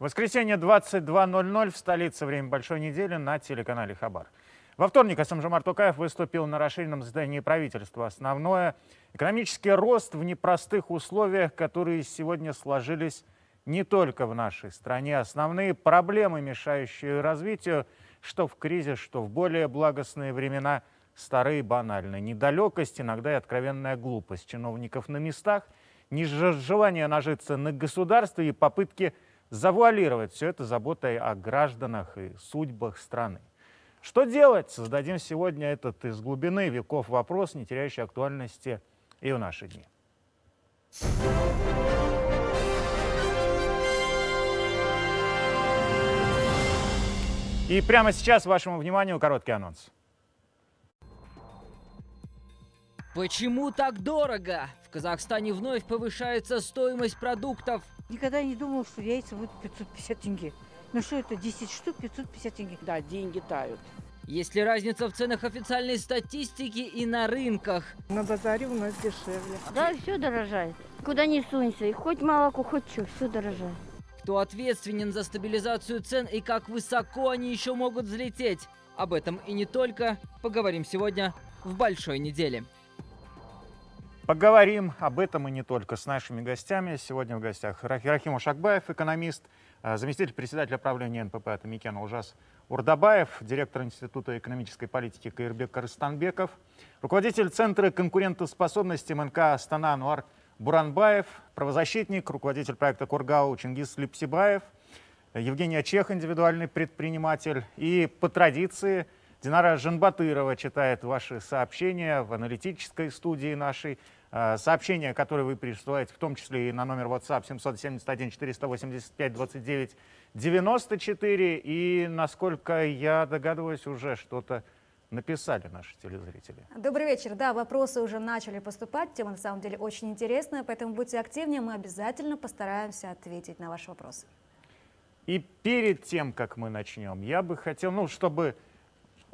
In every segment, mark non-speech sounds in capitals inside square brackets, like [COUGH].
Воскресенье 22.00 в столице «Время большой недели» на телеканале «Хабар». Во вторник Асамжамар Токаев выступил на расширенном заседании правительства. Основное – экономический рост в непростых условиях, которые сегодня сложились не только в нашей стране. Основные проблемы, мешающие развитию, что в кризис, что в более благостные времена, старые банальные. Недалекость, иногда и откровенная глупость чиновников на местах, желание нажиться на государстве и попытки завуалировать все это заботой о гражданах и судьбах страны. Что делать? Создадим сегодня этот из глубины веков вопрос, не теряющий актуальности и в наши дни. И прямо сейчас вашему вниманию короткий анонс. Почему так дорого? В Казахстане вновь повышается стоимость продуктов. Никогда не думал, что яйца будут 550 тенге. Ну что это, 10 штук, 550 тенге? Да, деньги тают. Есть ли разница в ценах официальной статистики и на рынках? На базаре у нас дешевле. Да, все дорожает. Куда не сунься, и хоть молоко, хоть что, все дорожает. Кто ответственен за стабилизацию цен и как высоко они еще могут взлететь? Об этом и не только поговорим сегодня в большой неделе. Поговорим об этом и не только с нашими гостями. Сегодня в гостях Рахим Ушакбаев, экономист, э, заместитель председателя правления НПП Атамикяна Ужас Урдабаев, директор Института экономической политики Каирбек Карыстанбеков, руководитель Центра конкурентоспособности МНК Астана Ануар Буранбаев, правозащитник, руководитель проекта Кургау Чингис Липсибаев, Евгения Чех, индивидуальный предприниматель. И по традиции Динара Жанбатырова читает ваши сообщения в аналитической студии нашей. Э, сообщения, которые вы присылаете, в том числе и на номер WhatsApp 771 485 29 94. И, насколько я догадываюсь, уже что-то написали наши телезрители. Добрый вечер. Да, вопросы уже начали поступать. Тема на самом деле очень интересная, поэтому будьте активнее. Мы обязательно постараемся ответить на ваши вопросы. И перед тем, как мы начнем, я бы хотел, ну, чтобы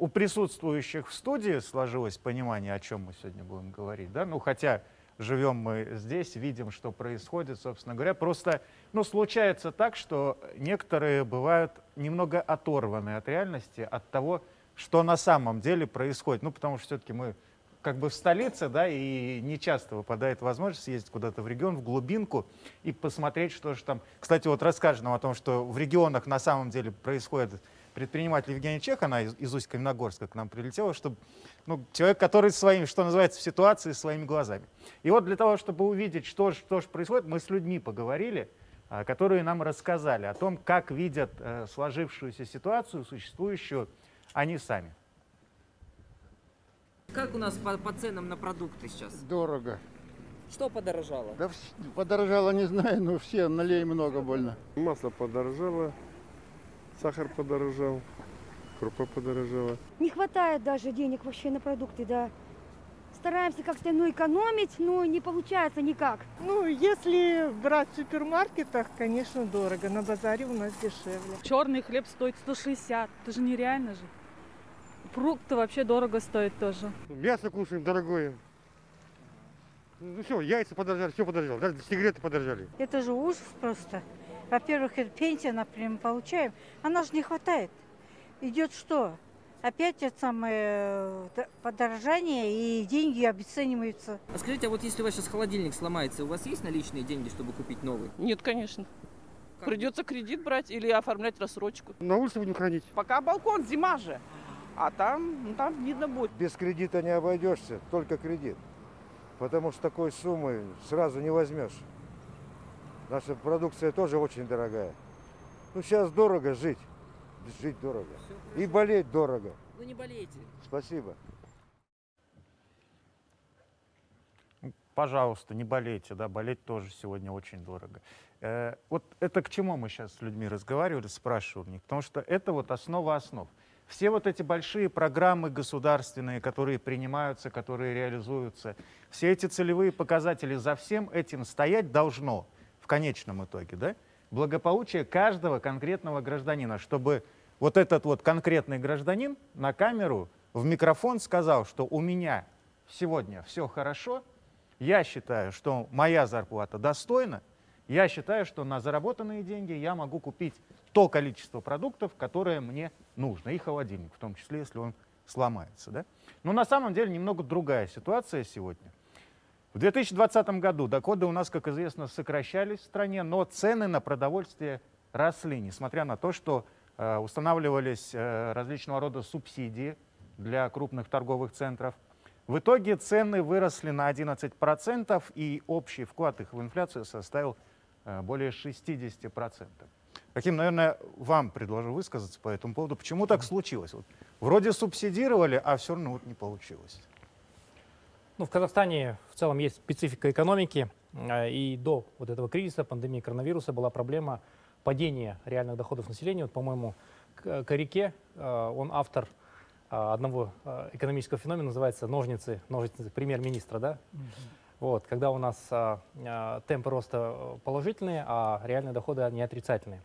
у присутствующих в студии сложилось понимание, о чем мы сегодня будем говорить, да, ну хотя живем мы здесь, видим, что происходит, собственно говоря, просто, ну, случается так, что некоторые бывают немного оторваны от реальности, от того, что на самом деле происходит, ну, потому что все-таки мы как бы в столице, да, и не часто выпадает возможность съездить куда-то в регион, в глубинку и посмотреть, что же там. Кстати, вот расскажем нам о том, что в регионах на самом деле происходит предприниматель Евгения Чех, она из, из Усть-Каменогорска к нам прилетела, чтобы ну, человек, который своим, что называется, в ситуации своими глазами. И вот для того, чтобы увидеть, что, что же происходит, мы с людьми поговорили, а, которые нам рассказали о том, как видят э, сложившуюся ситуацию, существующую они сами. Как у нас по, по ценам на продукты сейчас? Дорого. Что подорожало? Да подорожало, не знаю, но все налей много больно. Масло подорожало, сахар подорожал, крупа подорожала. Не хватает даже денег вообще на продукты, да. Стараемся как-то ну, экономить, но не получается никак. Ну, если брать в супермаркетах, конечно, дорого. На базаре у нас дешевле. Черный хлеб стоит 160. Это же нереально же. Фрукты вообще дорого стоят тоже. Мясо кушаем дорогое. Ну все, яйца подорожали, все подорожало, даже сигареты подорожали. Это же ужас просто. Во-первых, пенсия, например, мы получаем. Она же не хватает. Идет что? Опять это самое э, подорожание и деньги обесцениваются. А скажите, а вот если у вас сейчас холодильник сломается, у вас есть наличные деньги, чтобы купить новый? Нет, конечно. Как? Придется кредит брать или оформлять рассрочку. На улице будем хранить. Пока балкон, зима же. А там, ну, там видно будет. Без кредита не обойдешься, только кредит. Потому что такой суммы сразу не возьмешь. Наша продукция тоже очень дорогая. Ну, сейчас дорого жить. Жить дорого. И болеть дорого. Вы не болеете. Спасибо. Пожалуйста, не болейте, да, болеть тоже сегодня очень дорого. Э, вот это к чему мы сейчас с людьми разговаривали, спрашивали у них, потому что это вот основа основ. Все вот эти большие программы государственные, которые принимаются, которые реализуются, все эти целевые показатели, за всем этим стоять должно в конечном итоге, да, благополучие каждого конкретного гражданина, чтобы вот этот вот конкретный гражданин на камеру в микрофон сказал, что у меня сегодня все хорошо, я считаю, что моя зарплата достойна, я считаю, что на заработанные деньги я могу купить то количество продуктов, которое мне нужно, и холодильник, в том числе, если он сломается. Да? Но на самом деле немного другая ситуация сегодня. В 2020 году доходы у нас, как известно, сокращались в стране, но цены на продовольствие росли, несмотря на то, что э, устанавливались э, различного рода субсидии для крупных торговых центров. В итоге цены выросли на 11%, и общий вклад их в инфляцию составил э, более 60%. Каким, наверное, вам предложу высказаться по этому поводу. Почему так случилось? Вот, вроде субсидировали, а все равно вот не получилось. Ну, в Казахстане в целом есть специфика экономики, э, и до вот этого кризиса, пандемии коронавируса, была проблема падения реальных доходов населения. Вот, по-моему, Карике, э, он автор э, одного экономического феномена, называется ножницы, ножницы премьер-министра, да? Угу. Вот, когда у нас темпы роста положительные, а реальные доходы не отрицательные.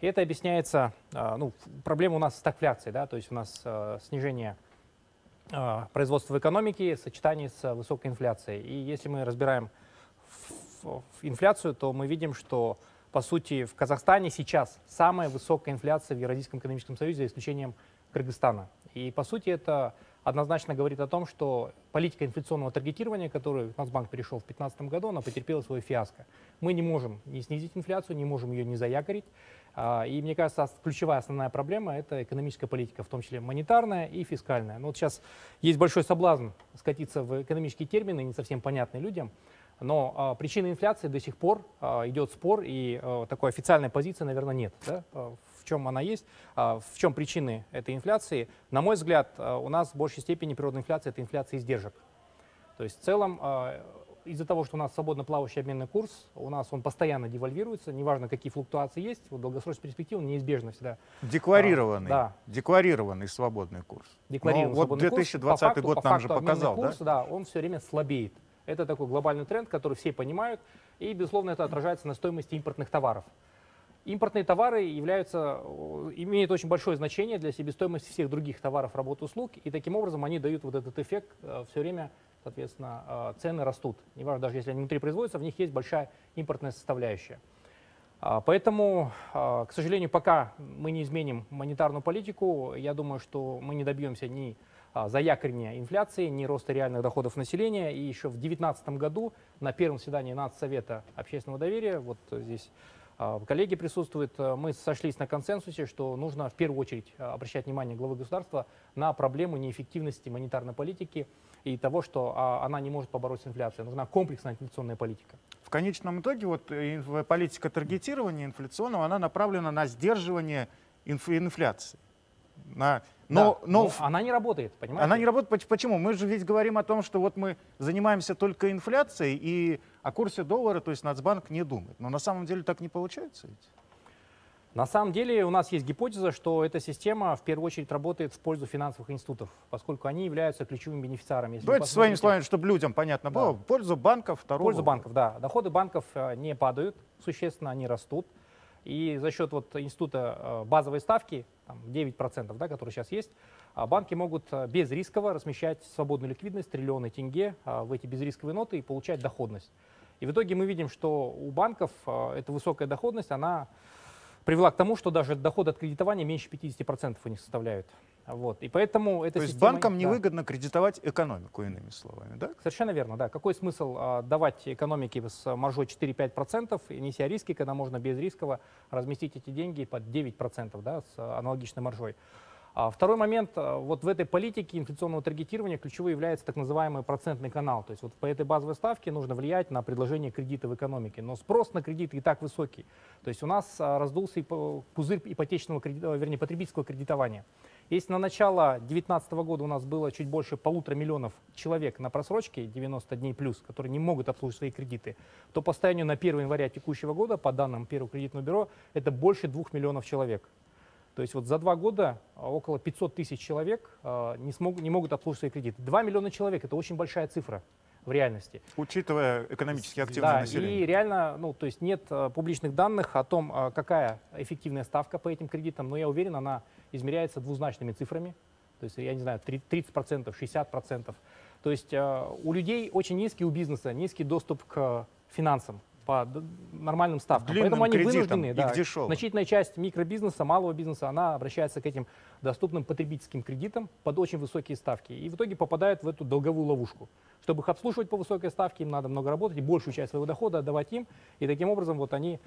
И это объясняется, ну, проблема у нас с стагфляцией, да, то есть у нас снижение производства в экономике в сочетании с высокой инфляцией. И если мы разбираем инфляцию, то мы видим, что по сути в Казахстане сейчас самая высокая инфляция в Евразийском экономическом союзе, за исключением Кыргызстана. И по сути это однозначно говорит о том, что политика инфляционного таргетирования, которую Нацбанк перешел в 2015 году, она потерпела свое фиаско. Мы не можем не снизить инфляцию, не можем ее не заякорить. А, и мне кажется, ключевая основная проблема – это экономическая политика, в том числе монетарная и фискальная. Но вот сейчас есть большой соблазн скатиться в экономические термины, не совсем понятные людям. Но а, причины инфляции до сих пор а, идет спор, и такой официальной позиции, наверное, нет. Да? В чем она есть, в чем причины этой инфляции? На мой взгляд, у нас в большей степени природная инфляция – это инфляция издержек. То есть в целом из-за того, что у нас свободно плавающий обменный курс, у нас он постоянно девальвируется, неважно, какие флуктуации есть, вот долгосрочная перспектива неизбежно всегда. Декларированный, а, да. декларированный свободный курс. Декларированный ну, вот 2020 факту, год нам же показал, курс, да? да, он все время слабеет. Это такой глобальный тренд, который все понимают, и, безусловно, это отражается на стоимости импортных товаров. Импортные товары являются, имеют очень большое значение для себестоимости всех других товаров, работ, услуг, и таким образом они дают вот этот эффект э, все время соответственно, а, цены растут. Неважно, даже если они внутри производятся, в них есть большая импортная составляющая. А, поэтому, а, к сожалению, пока мы не изменим монетарную политику, я думаю, что мы не добьемся ни заякорения инфляции, ни роста реальных доходов населения. И еще в 2019 году на первом заседании Нацсовета общественного доверия, вот здесь коллеги присутствуют, мы сошлись на консенсусе, что нужно в первую очередь обращать внимание главы государства на проблему неэффективности монетарной политики, и того, что а, она не может побороть с инфляцией. Нужна комплексная инфляционная политика. В конечном итоге вот политика таргетирования инфляционного, она направлена на сдерживание инф инфляции. На, но, да, но, но она не работает, понимаете? Она не работает. Почему? Мы же ведь говорим о том, что вот мы занимаемся только инфляцией, и о курсе доллара, то есть Нацбанк не думает. Но на самом деле так не получается ведь. На самом деле у нас есть гипотеза, что эта система в первую очередь работает в пользу финансовых институтов, поскольку они являются ключевыми бенефициарами. Если Давайте своими словами, чтобы людям понятно да. было, в пользу банков второго. В пользу банков, да. Доходы банков э, не падают существенно, они растут. И за счет вот института э, базовой ставки, там, 9%, да, который сейчас есть, а банки могут э, безрисково размещать свободную ликвидность, триллионы тенге в эти безрисковые ноты и получать доходность. И в итоге мы видим, что у банков эта высокая доходность, она привела к тому, что даже доход от кредитования меньше 50% у них составляют. Вот. И поэтому эта То есть система, банкам да. невыгодно кредитовать экономику, иными словами, да? Совершенно верно, да. Какой смысл а, давать экономике с маржой 4-5%, неся риски, когда можно без рисково разместить эти деньги под 9% да, с аналогичной маржой? А второй момент, э, вот в этой политике инфляционного таргетирования ключевой является так называемый процентный канал. То есть вот по этой базовой ставке нужно влиять на предложение кредита в экономике. Но спрос на кредиты и так высокий. То есть у нас э, раздулся пузырь ипотечного кредита, вернее, потребительского кредитования. Если на начало 2019 года у нас было чуть больше полутора миллионов человек на просрочке 90 дней плюс, которые не могут обслужить свои кредиты, то по состоянию на 1 января текущего года, по данным Первого кредитного бюро, это больше 2 миллионов человек. То есть вот за два года а, около 500 тысяч человек а, не, смог, не могут обслуживать свои кредиты. 2 миллиона человек – это очень большая цифра в реальности. Учитывая экономически активное да, население. И реально, ну, то есть нет а, публичных данных о том, какая эффективная ставка по этим кредитам, но я уверен, она измеряется двузначными цифрами. То есть, я не знаю, 30%, 60%. То есть у людей очень низкий, у бизнеса низкий доступ к финансам. По нормальным ставкам. Длинным Поэтому они кредитам, вынуждены, да, дешевым. значительная часть микробизнеса, малого бизнеса, она обращается к этим доступным потребительским кредитам под очень высокие ставки. И в итоге попадает в эту долговую ловушку. Чтобы их обслуживать по высокой ставке, им надо много работать и большую часть своего дохода отдавать им. И таким образом вот они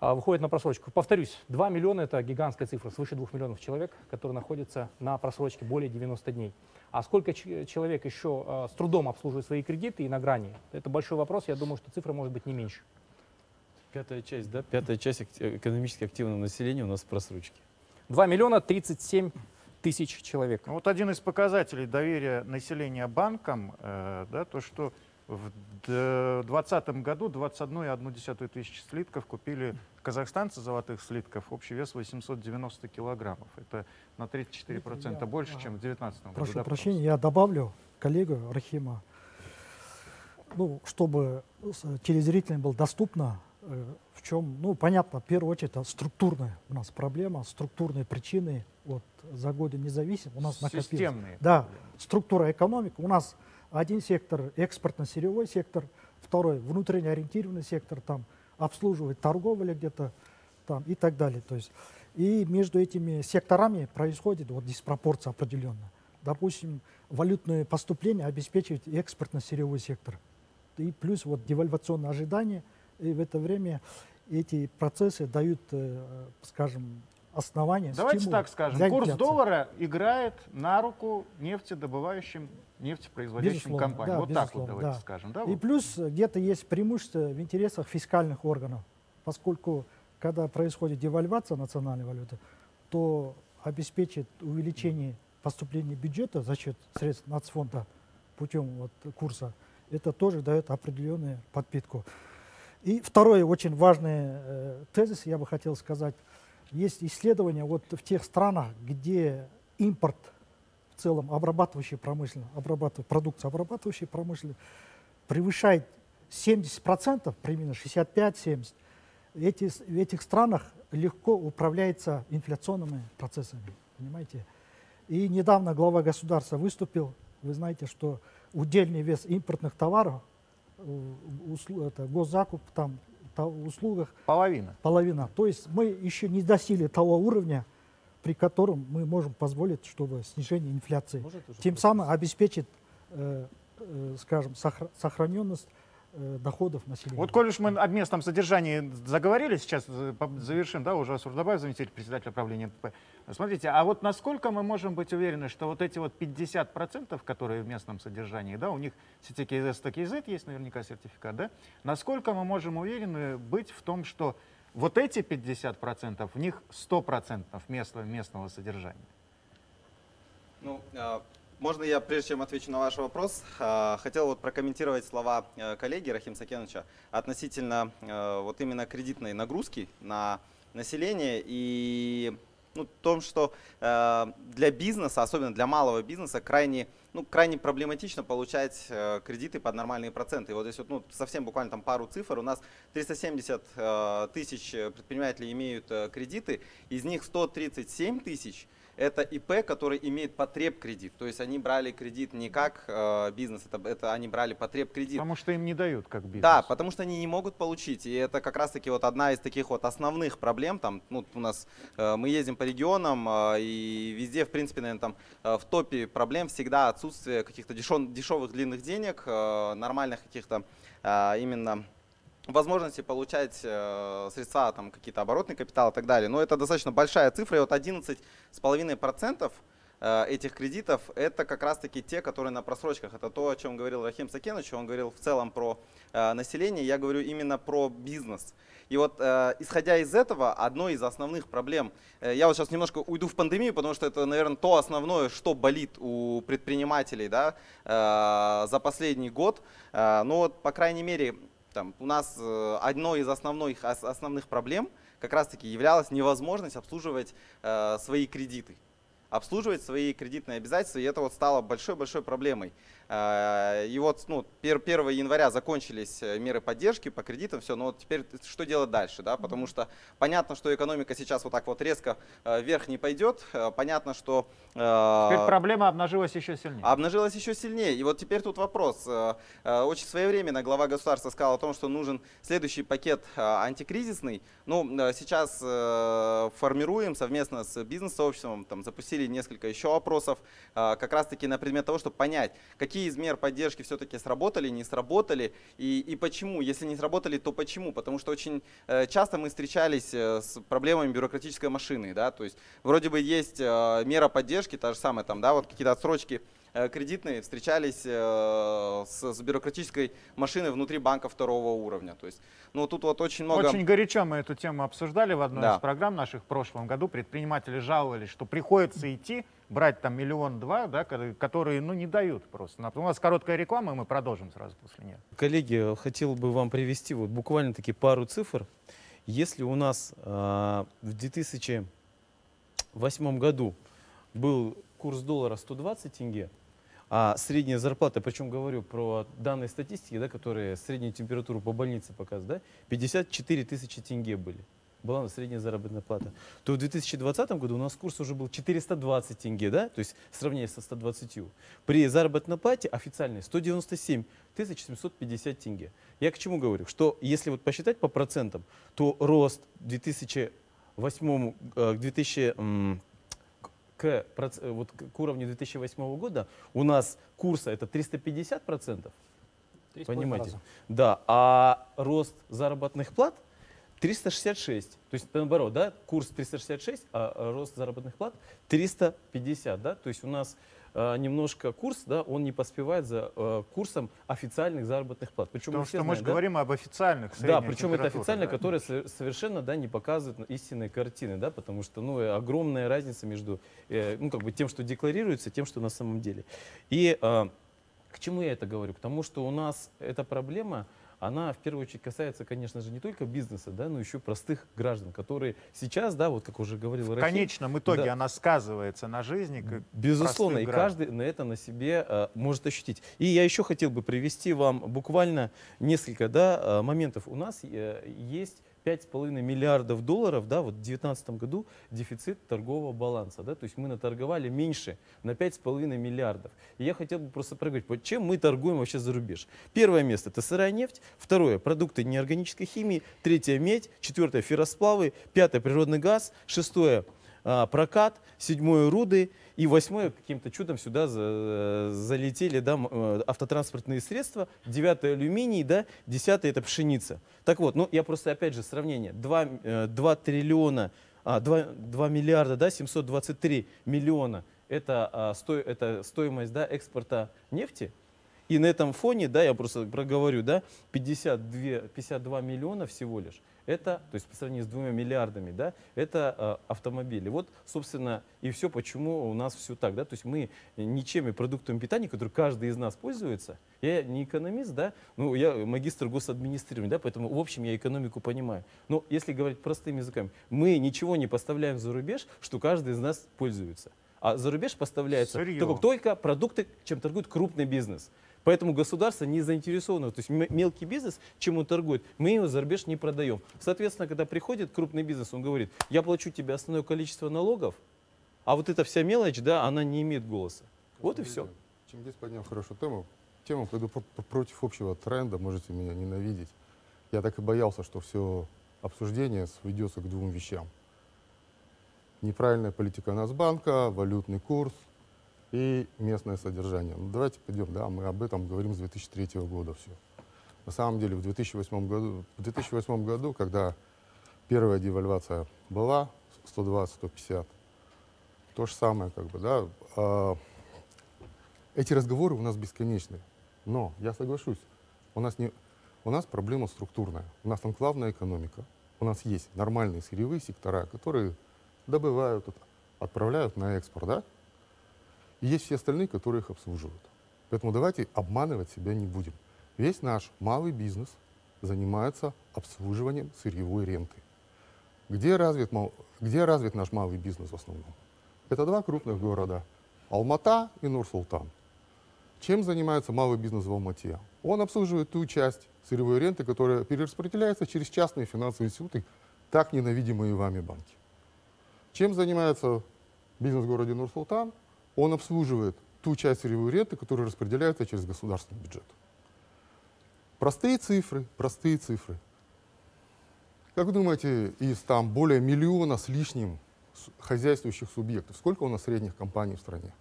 а, выходят на просрочку. Повторюсь, 2 миллиона – это гигантская цифра, свыше 2 миллионов человек, которые находятся на просрочке более 90 дней. А сколько человек еще а, с трудом обслуживает свои кредиты и на грани? Это большой вопрос, я думаю, что цифра может быть не меньше. Пятая часть, да? Пятая часть экономически активного населения у нас в просрочке. 2 миллиона 37 тысяч человек. Ну, Вот один из показателей доверия населения банкам, э, да, то, что в 2020 году 21,1 тысячи слитков купили казахстанцы золотых слитков, общий вес 890 килограммов. Это на 34% больше, чем в 2019 году. Прошу да, прощения, я добавлю коллегу Рахима. Ну, чтобы телезрителям было доступно, э, в чем, ну, понятно, в первую очередь, это структурная у нас проблема, структурные причины вот за годы независим у нас накопилось. Системные Да, структура экономики. У нас один сектор экспортно-сырьевой сектор, второй внутренне ориентированный сектор, там обслуживает торговля где-то там и так далее. То есть и между этими секторами происходит вот диспропорция определенная. Допустим, валютные поступления обеспечивает экспортно-сырьевой сектор. И плюс вот девальвационные ожидания. И в это время эти процессы дают, э, скажем, основания. Давайте так скажем, курс доллара играет на руку нефтедобывающим, нефтепроизводящим Безусловно, компаниям. да, вот так вот давайте да. скажем. Да, И вот. плюс где-то есть преимущество в интересах фискальных органов, поскольку когда происходит девальвация национальной валюты, то обеспечит увеличение поступления бюджета за счет средств нацфонда путем вот курса, это тоже дает определенную подпитку. И второй очень важный э, тезис, я бы хотел сказать, есть исследования вот в тех странах, где импорт в целом обрабатывающей промышленности, обрабатыв, продукция обрабатывающей промышленности превышает 70%, примерно 65-70%, эти, с- в этих странах легко управляется инфляционными процессами, понимаете? И недавно глава государства выступил, вы знаете, что удельный вес импортных товаров, э, услу- это, госзакуп, там, та- услугах Половина. половина. То есть мы еще не достигли того уровня, при котором мы можем позволить, чтобы снижение инфляции, тем самым обеспечит, э, э, скажем, сохра- сохраненность э, доходов населения. Вот, коль уж мы о местном содержании заговорили, сейчас э, завершим, да, уже Сурдабаев, заместитель председателя правления МПП. Смотрите, а вот насколько мы можем быть уверены, что вот эти вот 50%, которые в местном содержании, да, у них CTKZ, TKZ есть наверняка сертификат, да, насколько мы можем уверены быть в том, что вот эти 50%, в них 100% место, местного содержания? Ну, э, можно я, прежде чем отвечу на ваш вопрос, э, хотел вот прокомментировать слова э, коллеги Рахим Сакеновича относительно вот именно кредитной нагрузки на население и ну, том, что э, для бизнеса, особенно для малого бизнеса, крайне, ну, крайне проблематично получать э, кредиты под нормальные проценты. И вот здесь вот, ну, совсем буквально там пару цифр. У нас 370 э, тысяч предпринимателей имеют э, кредиты, из них 137 тысяч это ИП, который имеет потреб кредит. То есть они брали кредит не как э, бизнес, это, это они брали потреб кредит. Потому что им не дают как бизнес. Да, потому что они не могут получить. И это как раз-таки вот одна из таких вот основных проблем. Там, ну, у нас э, мы ездим по регионам, э, и везде, в принципе, наверное, там э, в топе проблем всегда отсутствие каких-то дешев- дешевых длинных денег, э, нормальных каких-то э, именно возможности получать э, средства, там какие-то оборотный капитал и так далее. Но это достаточно большая цифра, и вот 11,5% э, этих кредитов это как раз-таки те, которые на просрочках. Это то, о чем говорил Рахим Сакенович, он говорил в целом про э, население, я говорю именно про бизнес. И вот э, исходя из этого, одной из основных проблем, э, я вот сейчас немножко уйду в пандемию, потому что это, наверное, то основное, что болит у предпринимателей да, э, за последний год. Э, но вот, по крайней мере, там, у нас э, одной из основных, ос- основных проблем как раз-таки являлась невозможность обслуживать э, свои кредиты обслуживать свои кредитные обязательства, и это вот стало большой-большой проблемой. Э, И вот ну, пер- 1 января закончились э, меры поддержки по кредитам, все, но вот теперь что делать дальше, да, потому что понятно, что экономика сейчас вот так вот резко э, вверх не пойдет, понятно, что... Теперь проблема обнажилась еще сильнее. Обнажилась еще сильнее. И вот теперь тут вопрос. Очень своевременно глава государства сказал о том, что нужен следующий пакет антикризисный. Ну, сейчас формируем совместно с бизнес-сообществом, там, запустили несколько еще опросов, как раз-таки на предмет того, чтобы понять, какие из мер поддержки все-таки сработали, не сработали, и, и почему. Если не сработали, то почему? Потому что очень э, часто мы встречались э, с проблемами бюрократической машины, да, то есть вроде бы есть э, мера поддержки, та же самая там, да, вот какие-то отсрочки кредитные встречались с, с бюрократической машиной внутри банка второго уровня. То есть, ну тут вот очень много... Очень горячо мы эту тему обсуждали в одной Да. из программ наших в прошлом году. Предприниматели жаловались, что приходится идти, брать там миллион-два, да, ко- которые ну, не дают просто. У нас короткая реклама, и мы продолжим сразу после нее. Коллеги, хотел бы вам привести вот буквально таки пару цифр. Если у нас а, в 2008 году был курс доллара 120 тенге, а средняя зарплата, причем говорю про данные статистики, да, которые среднюю температуру по больнице показывают, да, 54 тысячи тенге были. Была средняя заработная плата. То в 2020 году у нас курс уже был 420 тенге, да, то есть сравнение со 120. При заработной плате официальной 197 тысяч 750 тенге. Я к чему говорю? Что если вот посчитать по процентам, то рост 2008 э, к 2000 м, к, вот, к уровню 2008 года у нас курса это 350 процентов. Понимаете? раза. Да, а рост заработных плат 366. То есть наоборот, да, курс 366, а а рост заработных плат 350, да. То есть у нас а, немножко курс, да, он не поспевает за а, курсом официальных заработных плат. Причем Потому что мы же знаем, да? говорим об официальных Да, причем это официально, да. которые со- совершенно да, не показывают истинной картины, да, потому что ну, э, огромная разница между э, ну, как бы тем, что декларируется, тем, что на самом деле. И а, к чему я это говорю? К тому, что у нас эта проблема, она в первую очередь касается, конечно же, не только бизнеса, да, но еще простых граждан, которые сейчас, да, вот как уже говорил В Рахим, конечном итоге да, она сказывается на жизни. Безусловно, и граждан. каждый на это на себе э, может ощутить. И я еще хотел бы привести вам буквально несколько да, э, моментов. У нас э, есть 5,5 миллиардов долларов, да, вот в 2019 году дефицит торгового баланса, да, то есть мы наторговали меньше на 5,5 миллиардов. И я хотел бы просто проговорить, вот чем мы торгуем вообще за рубеж. Первое место это сырая нефть, второе продукты неорганической химии, третье медь, четвертое ферросплавы, пятое природный газ, шестое а, прокат, седьмое руды и восьмое каким-то чудом сюда за- залетели да, э, автотранспортные средства, девятое алюминий, да, десятое это пшеница. Так вот, ну я просто опять же сравнение, 2, 2 триллиона, а, 2, 2 миллиарда, да, 723 миллиона это, а, сто- это стоимость да, экспорта нефти, и на этом фоне, да, я просто проговорю, да, 52, 52 миллиона всего лишь. Это, то есть по сравнению с двумя миллиардами, да, это э, автомобили. Вот, собственно, и все, почему у нас все так, да, то есть мы ничем и продуктами питания, которые каждый из нас пользуется, я не экономист, да, ну, я магистр госадминистрирования, да, поэтому, в общем, я экономику понимаю. Но если говорить простым языком, мы ничего не поставляем за рубеж, что каждый из нас пользуется. А за рубеж поставляется только, только продукты, чем торгует крупный бизнес. Поэтому государство не заинтересовано, то есть мелкий бизнес, чем он торгует, мы его за рубеж не продаем. Соответственно, когда приходит крупный бизнес, он говорит, я плачу тебе основное количество налогов, а вот эта вся мелочь, да, она не имеет голоса. Вот и все. Чингис поднял хорошую тему. Тему пойду пр- пр- против общего тренда, можете меня ненавидеть. Я так и боялся, что все обсуждение сведется к двум вещам. Неправильная политика Нацбанка, валютный курс и местное содержание. Ну, давайте пойдем, да, мы об этом говорим с 2003 года все. На самом деле в 2008 году, в 2008 году, когда первая девальвация была, 120-150, то же самое, как бы, да, а, эти разговоры у нас бесконечны. Но я соглашусь, у нас, не, у нас проблема структурная. У нас анклавная экономика. У нас есть нормальные сырьевые сектора, которые добывают, отправляют на экспорт, да? И есть все остальные, которые их обслуживают. Поэтому давайте обманывать себя не будем. Весь наш малый бизнес занимается обслуживанием сырьевой ренты. Где развит, где развит наш малый бизнес в основном? Это два крупных города. Алмата и Нур-Султан. Чем занимается малый бизнес в Алмате? Он обслуживает ту часть сырьевой ренты, которая перераспределяется через частные финансовые институты, так ненавидимые вами банки. Чем занимается бизнес в городе Нур-Султан? Он обслуживает ту часть сырьевой ренты, которая распределяется через государственный бюджет. Простые цифры, простые цифры. Как вы думаете, из там более миллиона с лишним хозяйствующих субъектов, сколько у нас средних компаний в стране?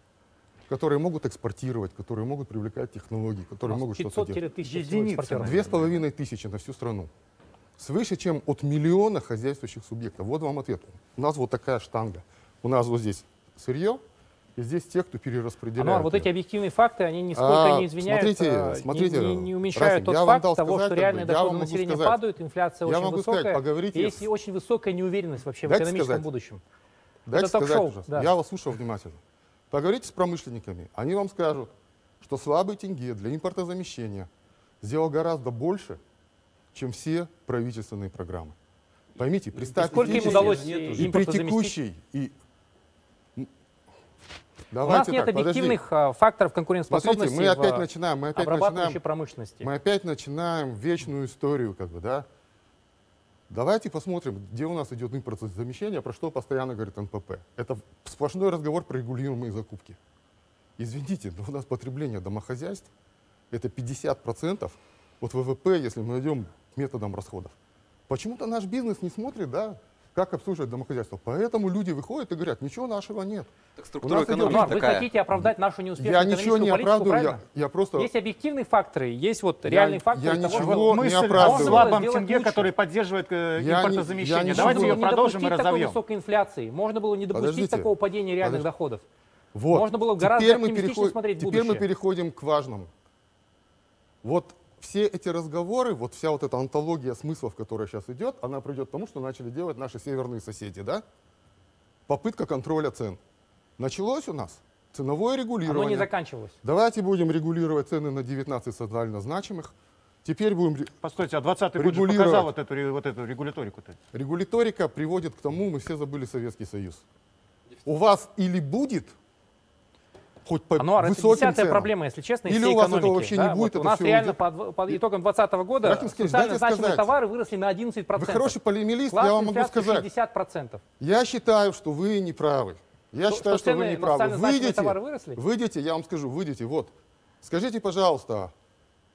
Которые могут экспортировать, которые могут привлекать технологии, которые могут что-то 500-1000 делать. всего Единицы, экспортеров. Две с половиной тысячи на всю страну. Свыше, чем от миллиона хозяйствующих субъектов. Вот вам ответ. У нас вот такая штанга. У нас вот здесь сырье, и здесь те, кто перераспределяет. Ануар, вот её. эти объективные факты, они нисколько А, не извиняют, смотрите, а, не- смотрите, не, не уменьшают Рафик, тот факт дал того, сказать, что как бы, реальные доходы населения сказать. падают, инфляция Я очень могу высокая, сказать, поговорите и есть и очень высокая неуверенность вообще в экономическом сказать. будущем. Дайте Это сказать, да. Я вас слушал внимательно. Поговорите с промышленниками. Они вам скажут, что слабый тенге для импортозамещения сделал гораздо больше, чем все правительственные программы. Поймите, представьте, сколько им здесь удалось и при текущей, и... М, У нас Давайте нет так, подожди. объективных а, факторов конкурентоспособности Смотрите, мы опять начинаем, мы опять начинаем, промышленности. мы опять начинаем вечную историю, как бы, да. Давайте посмотрим, где у нас идет импортозамещение, про что постоянно говорит НПП. Это сплошной разговор про регулируемые закупки. Извините, но у нас потребление домохозяйств это 50% от ВВП, если мы идем методом расходов. Почему-то наш бизнес не смотрит, да, как обслуживать домохозяйство. Поэтому люди выходят и говорят, ничего нашего нет. Так У структура нас идет- экономики Ануар, вы такая. хотите оправдать нашу неуспешную Я ничего не оправдываю, я, я просто... Есть объективные факторы, есть вот Я- реальные факторы я того, ничего что не мысль оправдываю. о слабом тенге, лучше. который поддерживает э, Я не- я импортозамещение. ничего Давайте ее было не продолжим и допустить такой разовьем. высокой инфляции, можно было не допустить Подождите. такого падения реальных Подожди. доходов. Вот. Можно было гораздо Теперь мы, оптимистичнее переход- смотреть теперь мы переходим к важному. Вот все эти разговоры, вот вся вот эта антология смыслов, которая сейчас идет, она придет к тому, что начали делать наши северные соседи, да? Попытка контроля цен. Началось у нас ценовое регулирование. Оно не заканчивалось. Давайте будем регулировать цены на 19 социально значимых. Теперь будем... Постойте, а 20-й год же Регулировать. показал вот эту, вот эту регуляторику-то. Регуляторика приводит к тому, мы все забыли Советский Союз. У вас или будет хоть по Ануар, это высоким десятая ценам, проблема, если честно, или у вас экономики. этого вообще да? не будет, Вот это у нас реально уйдет. по, по итогам 2020 года Скинч, социально значимые сказать. товары выросли на 11%. Вы хороший полемилист, я вам могу сказать. 60%. Я считаю, что вы не правы. Я Что- считаю, что что, вы цены не правы. Выйдите, выросли? выйдите, я вам скажу, выйдите, вот. Скажите, пожалуйста,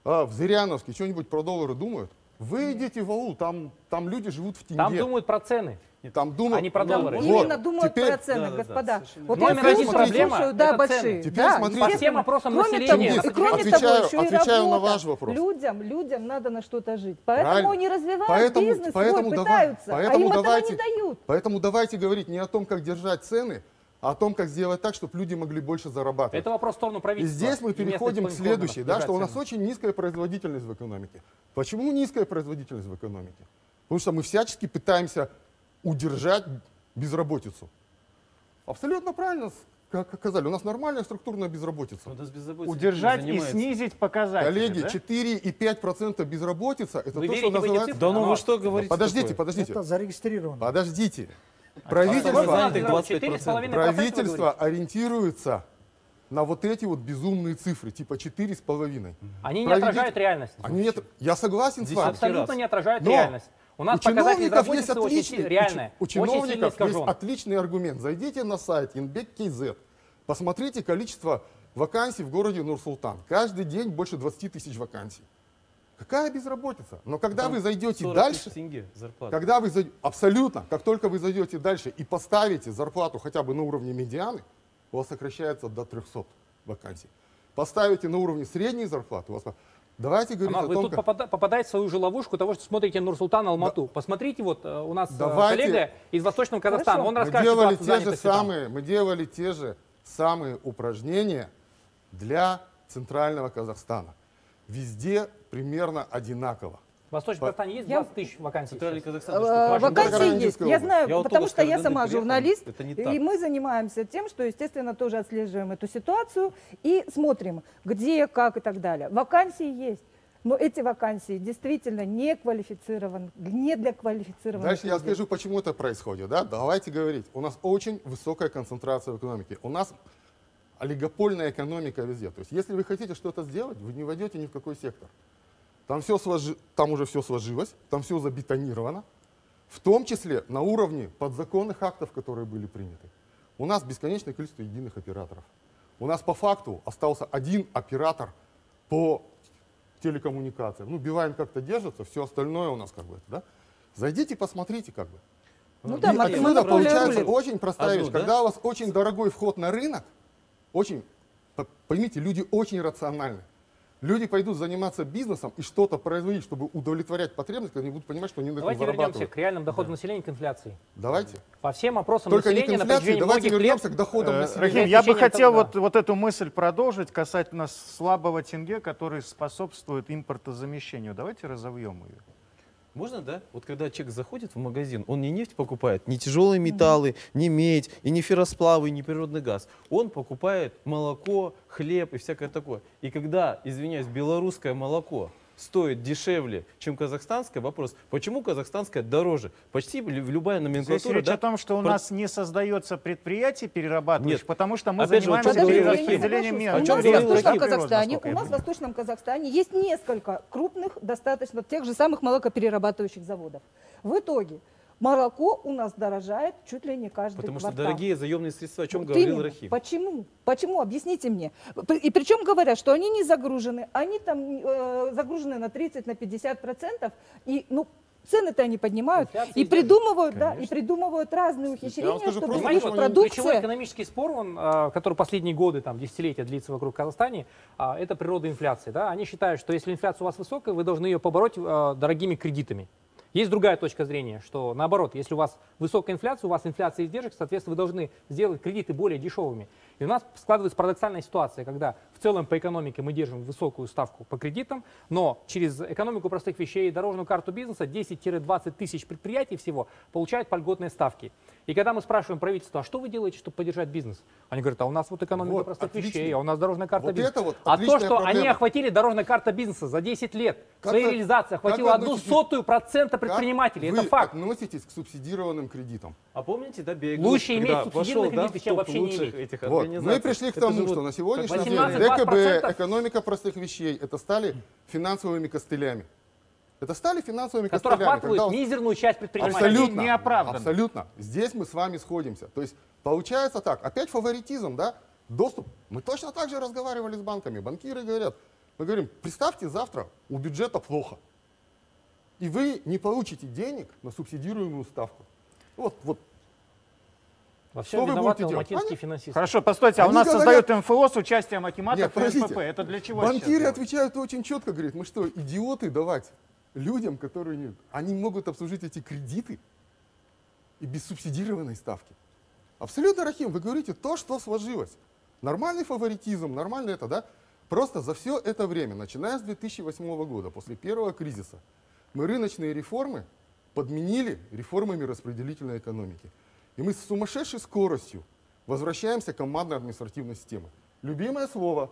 а в Зыряновске что-нибудь про доллары думают? Выйдите в аул, там, там люди живут в тенге. Там думают про цены. Там думают, а не про доллары. Вот. Именно думают Теперь- про цены, господа. Вот Номер я слушаю, проблема слушаю, – да, большие. цены. Теперь да, смотрите. По всем опросам кроме населения. Того, и кроме Отвечаю- того, еще и отвечаю на работа. ваш вопрос. Людям, людям надо на что-то жить. Поэтому Правильно. они развивают Поэтому- бизнес поэтому свой, давай- пытаются, а поэтому им давайте- этого не дают. Поэтому давайте говорить не о том, как держать цены, а о том, как сделать так, чтобы люди могли больше зарабатывать. Это вопрос в сторону И правительства. здесь мы и переходим к следующей, да, что у нас очень низкая производительность в экономике. Почему низкая производительность в экономике? Потому что мы всячески пытаемся удержать безработицу. Абсолютно правильно как сказали, у нас нормальная структурная безработица. Удержать и снизить показатели. Коллеги, да? 4,5% безработица, это Вы то, что называется... Да ну вы что говорите Подождите, такое? подождите. Это зарегистрировано. Подождите. А Правительство, сколько вы знаете, 4,5% вы правительство ориентируется на вот эти вот безумные цифры, типа 4,5. Они не отражают реальность. Они нет, я согласен с вами. Абсолютно не отражают Но реальность. У нас у чиновников есть очень отличный, реальная, у, очень чиновников есть искажен. отличный аргумент. Зайдите на сайт Inbek.kz, посмотрите количество вакансий в городе Нур-Султан. Каждый день больше 20 тысяч вакансий. Какая безработица? Но когда Там вы зайдете 40 дальше, когда вы зай- абсолютно, как только вы зайдете дальше и поставите зарплату хотя бы на уровне медианы, у вас сокращается до 300 вакансий. Поставите на уровне средней зарплаты, у вас... Давайте говорить Анар, о вы том, тут как... попада- попадаете в свою же ловушку того, что смотрите Нурсултан Алмату. Посмотрите, вот э, у нас э, Давайте- коллега из Восточного Казахстана, Хорошо. он мы расскажет делали ситуацию те же там. самые, мы делали те же самые упражнения для центрального Казахстана. Везде примерно одинаково. В Восточном Казахстане есть Я- 20 тысяч вакансий. Центральный? Казахстан, Э, Вакансии есть, я знаю, Я потому что я сама приехал. журналист, и мы занимаемся тем, что, естественно, тоже отслеживаем эту ситуацию и смотрим, где, как и так далее. Вакансии есть. Но эти вакансии действительно не квалифицированы, не для квалифицированных Дальше я людей. скажу, почему это происходит. Да? Давайте говорить. У нас очень высокая концентрация в экономике. У нас олигопольная экономика везде. То есть если вы хотите что-то сделать, вы не войдете ни в какой сектор. Там, все сложи, там уже все сложилось, там все забетонировано, в том числе на уровне подзаконных актов, которые были приняты. У нас бесконечное количество единых операторов. У нас по факту остался один оператор по телекоммуникациям. Ну, Билайн как-то держится, все остальное у нас как бы, да? Зайдите, посмотрите как бы. Ну да, отсюда получается рулим. очень простая Одну, вещь. да? Когда у вас очень дорогой вход на рынок, очень, по- поймите, люди очень рациональны. Люди пойдут заниматься бизнесом и что-то производить, чтобы удовлетворять потребности, когда они будут понимать, что они на этом Давайте вернемся к реальным доходам населения, к инфляции. Давайте. По всем опросам Только не к населения на инфляции, протяжении давайте вернемся лет... к доходам Э, населения. Рахим, я бы хотел того, вот, вот эту мысль продолжить касательно слабого тенге, который способствует импортозамещению. Давайте разовьем ее. Можно, да? Вот когда человек заходит в магазин, он не нефть покупает, не тяжелые металлы, не медь, и не ферросплавы, и не природный газ. Он покупает молоко, хлеб и всякое такое. И когда, извиняюсь, белорусское молоко стоит дешевле, чем казахстанское, вопрос, почему казахстанское дороже? Почти лю- любая Здесь номенклатура... речь да, о том, что у про- нас не создается предприятий перерабатывающих, Нет. потому что мы Опять же, занимаемся говорил перераспределением У чем нас в Восточном? Казахстане, у нас в. Восточном Казахстане есть несколько крупных, достаточно тех же самых молокоперерабатывающих заводов. В итоге молоко у нас дорожает чуть ли не каждый Потому что квартал. дорогие заемные средства, о чем Вот говорил именно. Рахим. Почему? Почему? Объясните мне. И причем говорят, что они не загружены. Они там э, загружены на 30, на 50 процентов. И, ну, цены-то они поднимают. И придумывают, да, и придумывают разные ухищрения, скажу чтобы просто, Понимаете, их вот ключевой продукция... экономический спор, он, а, который последние годы, там, десятилетия длится вокруг Казахстана, а, это природа инфляции. Да? Они считают, что если инфляция у вас высокая, вы должны ее побороть а, дорогими кредитами. Есть другая точка зрения, что наоборот, если у вас высокая инфляция, у вас инфляция издержек, соответственно, вы должны сделать кредиты более дешевыми. И у нас складывается парадоксальная ситуация, когда в целом по экономике мы держим высокую ставку по кредитам, но через экономику простых вещей и дорожную карту бизнеса 10-20 тысяч предприятий всего получают по льготные ставки. И когда мы спрашиваем правительство, а что вы делаете, чтобы поддержать бизнес? Они говорят, а у нас вот экономика Вот, простых отличный. вещей, а у нас дорожная карта Вот бизнеса. это вот а то, что они проблема. охватили дорожная карта бизнеса за 10 лет, Как своей вы- реализации охватила вы одну сотую процента предпринимателей. Как Это вы факт. относитесь к субсидированным кредитам? А помните, да, Биогруп, Лучше иметь когда субсидированный вошел, да, кредит, в чем вообще не иметь. этих Вот. Организаций? Мы пришли к тому, вот что на сегодняшний день 18-20%. ДКБ, экономика простых вещей, это стали финансовыми костылями. Это стали финансовыми которые костылями. охватывают когда мизерную часть предпринимателей. Абсолютно. неоправданно. Абсолютно. Здесь мы с вами сходимся. То есть получается так, опять фаворитизм, да, доступ. Мы точно так же разговаривали с банками. Банкиры говорят, мы говорим, представьте, завтра у бюджета плохо. И вы не получите денег на субсидируемую ставку. Вот, вот. Во Что всем вы виноваты алматинские Они- финансисты. Хорошо, постойте, а у Они нас говорят- создают МФО с участием Акиматов Нет, и. Это для чего сейчас Банкиры отвечают очень четко, говорят, мы что, идиоты давать людям, которые не... Они могут обслужить эти кредиты и без субсидированной ставки. Абсолютно, Рахим, вы говорите то, что сложилось. Нормальный фаворитизм, нормально это, да? Просто за все это время, начиная с 2008 года, после первого кризиса, мы рыночные реформы подменили реформами распределительной экономики. И мы с сумасшедшей скоростью возвращаемся к командной административной системе. Любимое слово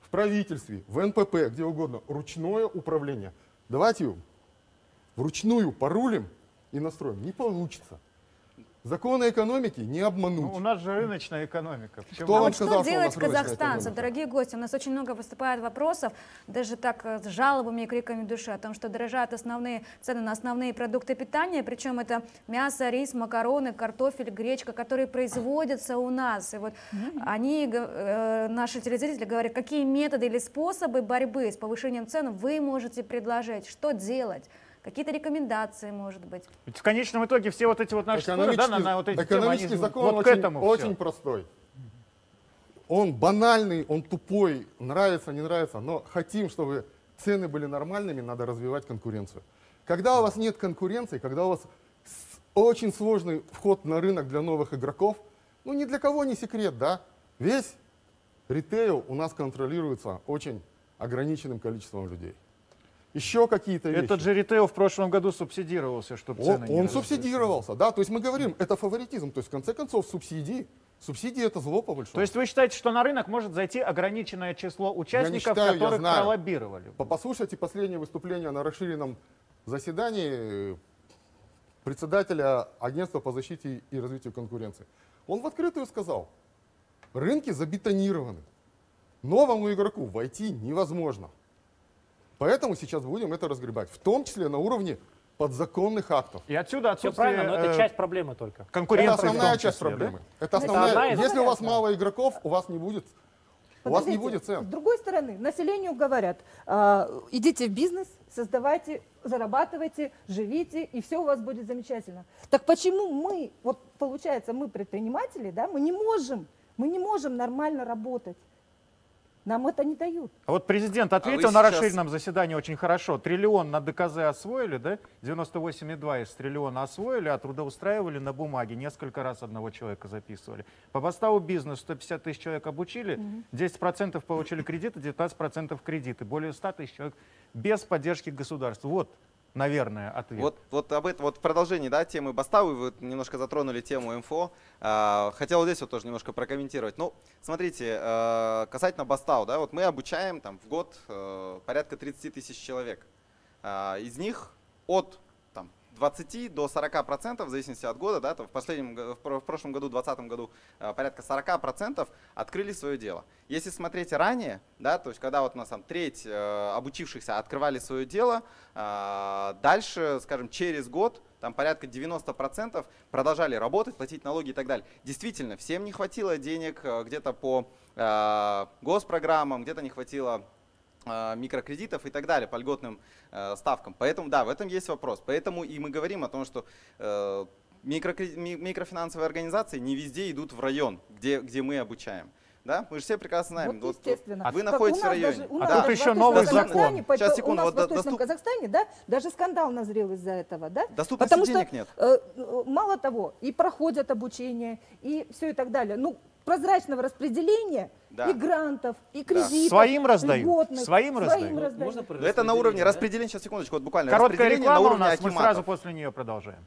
в правительстве, в НПП, где угодно, ручное управление. Давайте вручную порулим и настроим. Не получится. Законы экономики не обмануть. Ну, у нас же рыночная экономика. Почему? Кто а вам вот сказал, что что делать рыночная казахстанцам, дорогие гости? У нас очень много поступает вопросов, даже так э, с жалобами и криками души о том, что дорожают основные цены на основные продукты питания, причем это мясо, рис, макароны, картофель, гречка, которые производятся у нас. И вот они, г- э, наши телезрители говорят, какие методы или способы борьбы с повышением цен вы можете предложить, что делать? Какие-то рекомендации, может быть? Ведь в конечном итоге все вот эти вот наши споры, да, на, на вот эти темы, экономический они закон вот к очень, этому очень всё. простой. Он банальный, он тупой, нравится, не нравится, но хотим, чтобы цены были нормальными, надо развивать конкуренцию. Когда у вас нет конкуренции, когда у вас очень сложный вход на рынок для новых игроков, ну ни для кого не секрет, да, весь ритейл у нас контролируется очень ограниченным количеством людей. Еще какие-то вещи. Этот же ритейл в прошлом году субсидировался, чтобы Он, цены не он росли. субсидировался, да, то есть мы говорим, это фаворитизм, то есть в конце концов субсидии, субсидии это зло по большому. То есть вы считаете, что на рынок может зайти ограниченное число участников, считаю, я которых знаю. пролоббировали? По- Послушайте последнее выступление на расширенном заседании председателя агентства по защите и развитию конкуренции. Он в открытую сказал, Рынки забетонированы. Новому игроку войти невозможно. Поэтому сейчас будем это разгребать, в том числе на уровне подзаконных актов. И отсюда Все отсутствие правильно, но это э, часть проблемы только. Это конкуренции в основная часть числе, проблемы. да? Это Это основная. из- Если у вас мало игроков, у вас не будет, у вас не Подождите, будет С цен. другой стороны, населению говорят, а, идите в бизнес, создавайте, зарабатывайте, живите, и все у вас будет замечательно. Так почему мы, вот получается, мы предприниматели, да, мы не можем, мы не можем нормально работать. Нам это не дают. А вот президент ответил на сейчас- расширенном заседании очень хорошо. Триллион на ДКЗ освоили, да? 98,2 из триллиона освоили, а трудоустраивали на бумаге. Несколько раз одного человека записывали. По поставу бизнес 150 тысяч человек обучили, 10% получили кредиты, 19% кредиты. Более 100 тысяч человек без поддержки государства. Вот, наверное, ответ. Вот, вот об этом, вот в продолжении да, темы Бастау, вы немножко затронули тему МФО. А, хотел вот здесь вот тоже немножко прокомментировать. Ну, смотрите, э, касательно Бастау, да, вот мы обучаем там в год э, порядка 30 тысяч человек. А, из них от 20 до 40 процентов, в зависимости от года, да, то в, последнем, в про- в прошлом году, в 2020 году э, порядка 40 процентов открыли свое дело. Если смотреть ранее, да, то есть когда вот у нас там треть э, обучившихся открывали свое дело, а, дальше, скажем, через год там порядка 90% продолжали работать, платить налоги и так далее. Действительно, всем не хватило денег э, где-то по э, госпрограммам, где-то не хватило э, микрокредитов и так далее по льготным э, ставкам. Поэтому, да, в этом есть вопрос. Поэтому и мы говорим о том, что э, микрокре- ми- микрофинансовые организации не везде идут в район, где, где мы обучаем. Да? Мы же все прекрасно знаем. Вот Вот естественно. Вы Как находитесь у в районе. даже- у А нас тут еще новый Казахстане, закон. по- Сейчас, у секунду, нас вот в Восточном доступ- Казахстане, да, даже скандал назрел из-за этого, да? Доступности Потому что, денег нет. э, э, мало того, и проходят обучение, и все и так далее. Ну, прозрачного распределения Да. и грантов, и кредитов. Своим раздают, льготных, своим раздают. раздают. Можно это на уровне распределения, сейчас секундочку, вот буквально. Короткая распределение реклама на у уровне нас, мы акиматов. сразу после нее продолжаем.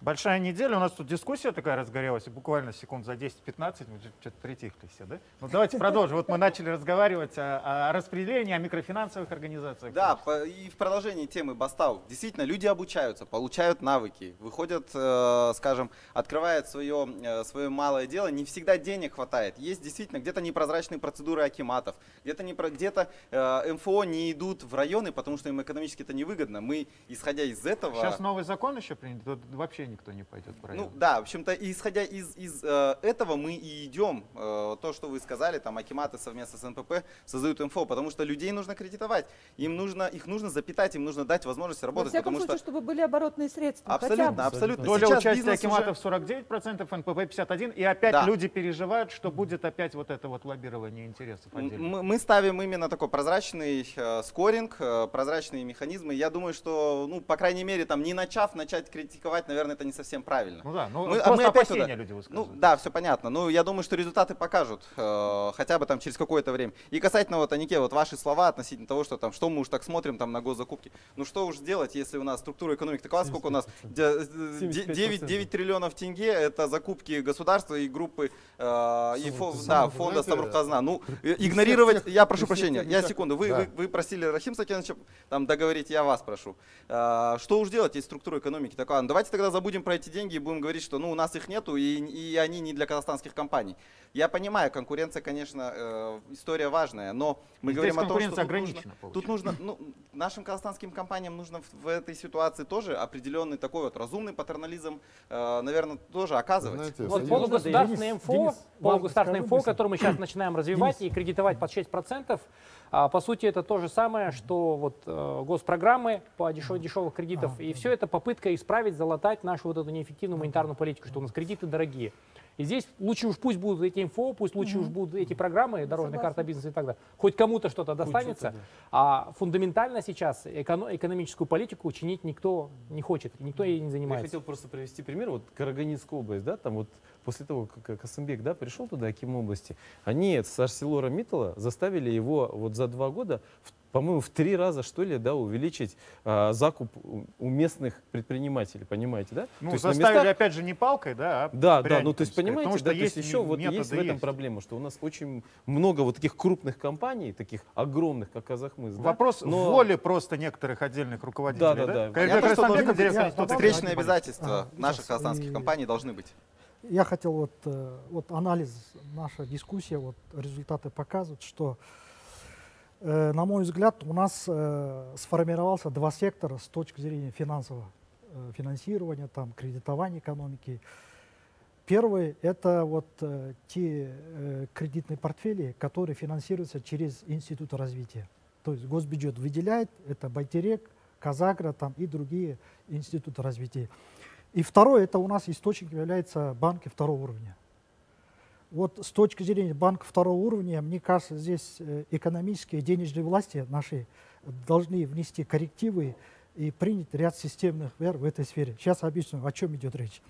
Большая неделя, у нас тут дискуссия такая разгорелась, и буквально секунд за 10-15 мы что-то притихли все, да? Ну давайте [LAUGHS] продолжим. Вот мы начали разговаривать о, о распределении, о микрофинансовых организациях. Да, по- и в продолжении темы Бастау. Действительно, люди обучаются, получают навыки, выходят, э, скажем, открывают свое, э, свое малое дело. Не всегда денег хватает. Есть действительно где-то непрозрачные процедуры акиматов, где-то не про- где-то э, МФО не идут в районы, потому что им экономически это невыгодно. Мы, исходя из этого... Сейчас новый закон еще принят, вообще никто не пойдет в район. Ну да, в общем-то, исходя из, из э, этого мы и идем. Э, то, что вы сказали, там Акиматы совместно с НПП создают МФО, потому что людей нужно кредитовать. Им нужно, их нужно запитать, им нужно дать возможность Во работать, всяком потому случае, что... чтобы были оборотные средства. хотя бы. Абсолютно, абсолютно. Доля Сейчас участия бизнес уже- Акиматов 49%, НПП 51%, и опять Да. люди переживают, что будет опять вот это вот лоббирование интересов. Мы, мы ставим именно такой прозрачный э, скоринг, э, прозрачные механизмы. Я думаю, что, ну, по крайней мере, там, не начав начать критиковать, наверное, это не совсем правильно. Ну да, ну Мы- а просто мы опять опасения туда. люди Ну высказывают. да, все понятно. Ну я думаю, что результаты покажут, э, хотя бы там через какое-то время. И касательно вот Анике, вот ваши слова относительно того, что там, что мы уж так смотрим там на госзакупки. Ну что уж сделать, если у нас структура экономики такова, сколько у нас? Де- де- 9, 9 триллионов тенге это закупки государства и группы э, и фо- Самое- да, фонда знаете, Самрухказна. Ну э, игнорировать, всех- я прошу прощения, я секунду, вы, Да. вы, вы просили Рахим Сакеновича там договорить, я вас прошу. Э, Что уж делать, если структура экономики такая? Ну, давайте тогда забудем про эти деньги и будем говорить, что ну, у нас их нету, и, и они не для казахстанских компаний. Я понимаю, конкуренция, конечно, э, история важная, но мы Здесь говорим о том, что тут нужно, ограничена, тут нужно, ну, нашим казахстанским компаниям нужно в, в этой ситуации тоже определенный такой вот разумный патернализм, э, наверное, тоже оказывать. Знаете, Вот Денис, полугосударственное Денис, МФО, Денис, полугосударственное важно МФО, которое мы сейчас начинаем развивать и кредитовать под 6%, а, по сути, это то же самое, что вот э, госпрограммы по дешев- дешевых кредитов. И все это попытка исправить, залатать нашу вот эту неэффективную монетарную политику, что у нас кредиты дорогие. И здесь лучше уж пусть будут эти МФО, пусть лучше уж будут эти программы, дорожная карта бизнеса и так далее. Хоть кому-то что-то достанется, а фундаментально сейчас эко- экономическую политику чинить никто не хочет, никто ей не Я занимается. хотел просто привести пример. Вот Караганинская область, да, там вот после того, как Касымбек, да, пришел туда, Аким области, они с Арселора Миттала заставили его вот за два года, в- по-моему, в три раза, что ли, да, увеличить а, закуп у- местных предпринимателей, понимаете, да? Ну, То есть заставили, местах- опять же, не палкой, да, а да, да, ну пряником то есть понимаете, Потому что да, то есть есть еще вот есть в этом есть. проблема, что у нас очень много вот таких крупных компаний, таких огромных, как Казахмыс, да, Вопрос но- воли просто некоторых отдельных руководителей. Да, да, да. Как Понятно, что встречные обязательства А, наших казахстанских и- компаний должны быть. Я хотел вот, э, вот анализ, наша дискуссия, вот результаты показывают, что, э, на мой взгляд, у нас э, сформировался два сектора с точки зрения финансового финансирования, там, кредитования экономики. Первый – это вот те кредитные портфели, которые финансируются через институты развития. То есть госбюджет выделяет, это Байтерек, Казагра там, и другие институты развития. И второе, это у нас источником является банки второго уровня. Вот с точки зрения банка второго уровня, мне кажется, здесь э, экономические денежные власти наши должны внести коррективы и принять ряд системных мер в этой сфере. Сейчас объясню, о чем идет речь.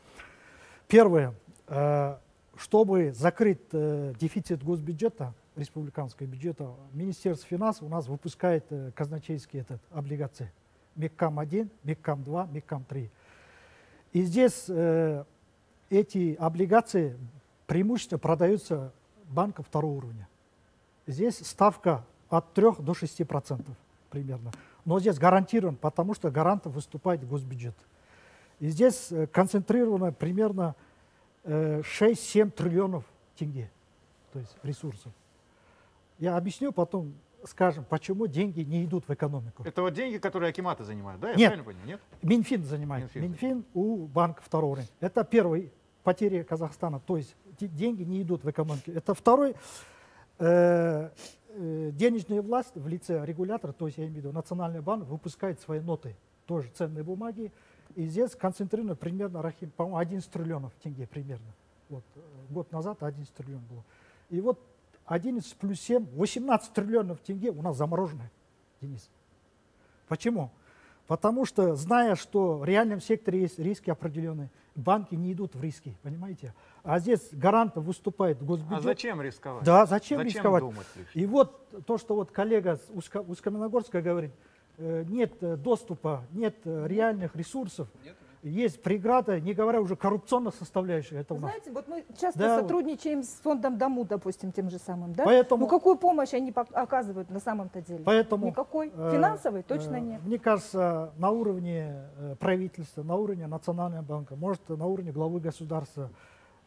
Первое. э, Чтобы закрыть э, дефицит госбюджета, республиканского бюджета, Министерство финансов у нас выпускает казначейские этот, облигации. МИККАМ-1, МИККАМ-2, МИККАМ-3. И здесь э, эти облигации преимущественно продаются банкам второго уровня. Здесь ставка от 3 до 6 процентов примерно. Но здесь гарантирован, потому что гарантом выступает госбюджет. И здесь э, концентрировано примерно э, 6-7 триллионов тенге, то есть ресурсов. Я объясню потом, скажем, почему деньги не идут в экономику. Это вот деньги, которые Акиматы занимают, да? Я Нет. правильно понял? Нет? Минфин занимает. Минфин Минфин, у банка второго уровня. Это первый потери Казахстана. То есть де- деньги не идут в экономику. Это второй. э, э, денежная власть в лице регулятора, то есть я имею в виду Национальный банк, выпускает свои ноты, тоже ценные бумаги. И здесь концентрировано примерно, Рахим, по-моему, 11 триллионов тенге примерно. Вот, э, год назад 11 триллионов было. И вот 11 плюс 7, 18 триллионов тенге у нас заморожены, Денис. Почему? Потому что, зная, что в реальном секторе есть риски определенные, банки не идут в риски, понимаете? А здесь гарантом выступает госбюджет. А зачем рисковать? Да, зачем, Зачем рисковать? думать? И вот то, что вот коллега с Уска- Усть-Каменогорска говорит, э, нет э, доступа, нет э, реальных ресурсов, есть преграда, не говоря уже коррупционной составляющей. Это у нас. Знаете, вот мы часто Да, сотрудничаем с фондом Дому, допустим, тем же самым, да? Поэтому- Ну какую помощь они оказывают на самом-то деле? Поэтому, Никакой. э, Финансовой точно э, нет. Мне кажется, на уровне э, правительства, на уровне Национального банка, может, на уровне главы государства,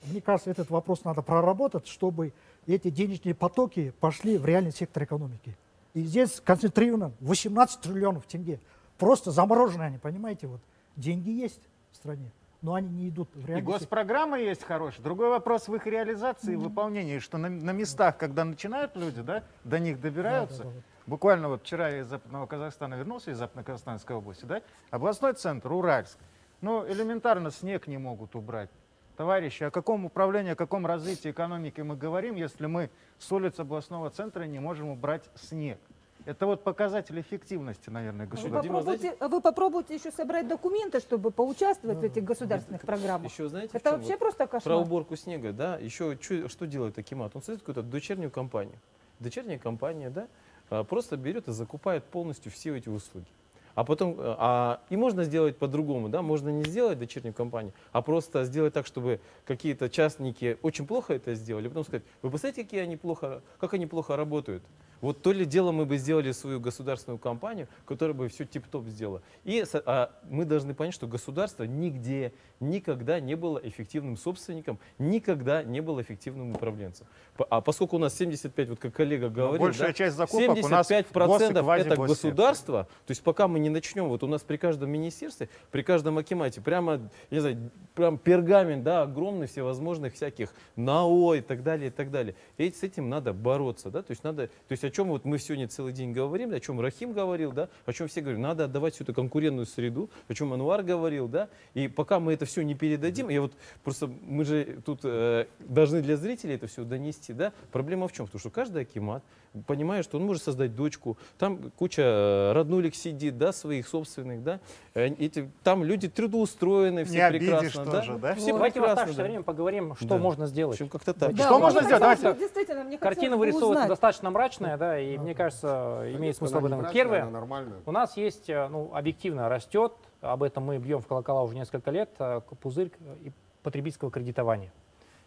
мне кажется, этот вопрос надо проработать, чтобы эти денежные потоки пошли в реальный сектор экономики. И здесь концентрировано 18 триллионов тенге. Просто замороженные они, понимаете? Вот. Деньги есть в стране, но они не идут в И реальный сектор. госпрограмма есть хорошая. Другой вопрос в их реализации и выполнении, что на, на местах, когда начинают люди, да, до них добираются. Да, да, да, вот. Буквально вот вчера я из Западного Казахстана вернулся, из Западно-Казахстанской области, да, областной центр, Уральск. Ну, элементарно снег не могут убрать. Товарищи, о каком управлении, о каком развитии экономики мы говорим, если мы с улиц областного центра не можем убрать снег? Это вот показатель эффективности, наверное, Вы государства. попробуйте, вы попробуйте еще собрать документы, чтобы поучаствовать в этих государственных программах. Еще знаете, Это вообще вот просто Про кошмар. уборку снега, да, еще чё- что делает Акимат? Он создает какую-то дочернюю компанию. Дочерняя компания, да, а, просто берет и закупает полностью все эти услуги. А потом, а, и можно сделать по-другому, да, можно не сделать дочернюю компанию, а просто сделать так, чтобы какие-то частники очень плохо это сделали, потом сказать, вы представляете, какие они плохо, как они плохо работают? Вот то ли дело мы бы сделали свою государственную компанию, которая бы все тип-топ сделала. И а мы должны понять, что государство нигде, никогда не было эффективным собственником, никогда не было эффективным управленцем. А поскольку у нас 75, вот как коллега говорил, большая да, часть закупок у нас 75% и это государство, то есть пока мы не начнем, вот у нас при каждом министерстве, при каждом акимате, прямо, я не знаю, прям пергамент, да, огромный всевозможных всяких НАО и так далее, и так далее. И с этим надо бороться, да, то есть надо, то есть о чем вот мы сегодня целый день говорим, о чем Рахим говорил, да, о чем все говорим, надо отдавать всю эту конкурентную среду, о чем Ануар говорил, да, и пока мы это все не передадим, я вот просто, мы же тут э, должны для зрителей это все донести, да, проблема в чем? В том, что каждый акимат понимает, что он может создать дочку, там куча э, роднулек сидит, да, своих собственных, да, эти, там люди трудоустроены, все Не прекрасно, тоже, да? Все Давайте в прекрасно, оставшееся да. время поговорим, что Да. можно сделать. В общем, как-то так. Что можно сделать? Давайте. Действительно, мне Картина хотелось вырисовывается узнать. достатно мрачная, да, и мне кажется, имеет смысл об этом. мрачная, Первое, у нас есть, э, ну, объективно растет, об этом мы бьем в колокола уже несколько лет, э, пузырь потребительского кредитования.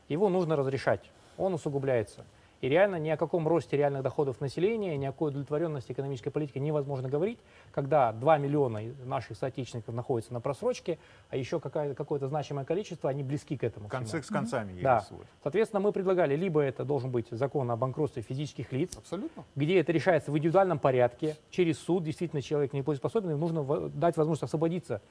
Его нужно разрешать, он усугубляется. И реально ни о каком росте реальных доходов населения, ни о какой удовлетворенности экономической политики невозможно говорить, когда 2 миллиона наших соотечественников находятся на просрочке, а еще какое-то значимое количество, они близки к этому. Концы с концами Да. сводят. Соответственно, мы предлагали, либо это должен быть закон о банкротстве физических лиц, Абсолютно. где это решается в индивидуальном порядке, через суд, действительно человек неплатежеспособен, ему нужно дать возможность освободиться